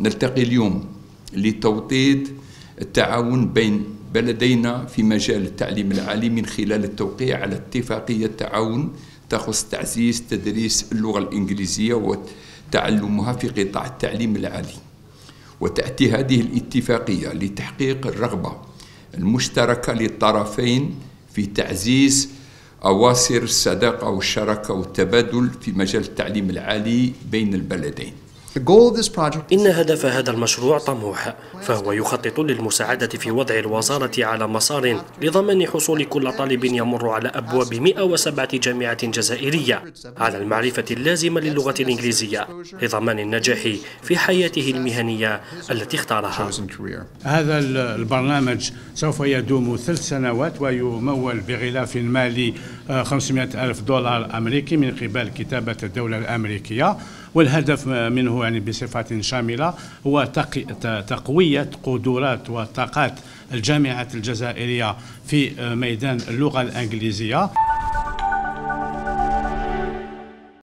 نلتقي اليوم لتوطيد التعاون بين بلدينا في مجال التعليم العالي من خلال التوقيع على اتفاقية تعاون تخص تعزيز تدريس اللغة الإنجليزية وتعلمها في قطاع التعليم العالي. وتأتي هذه الاتفاقية لتحقيق الرغبة المشتركة للطرفين في تعزيز أواصر الصداقة والشراكة والتبادل في مجال التعليم العالي بين البلدين. إن هدف هذا المشروع طموح فهو يخطط للمساعدة في وضع الوزارة على مسار لضمان حصول كل طالب يمر على أبواب 107 جامعة جزائرية. على المعرفة اللازمة للغة الإنجليزية لضمان النجاح في حياته المهنية التي اختارها. هذا البرنامج سوف يدوم ثلاث سنوات ويمول بغلاف مالي 500 ألف دولار أمريكي من قبل كتابة الدولة الأمريكية. والهدف منه يعني بصفة شاملة هو تقوية قدرات وطاقات الجامعات الجزائرية في ميدان اللغة الإنجليزية.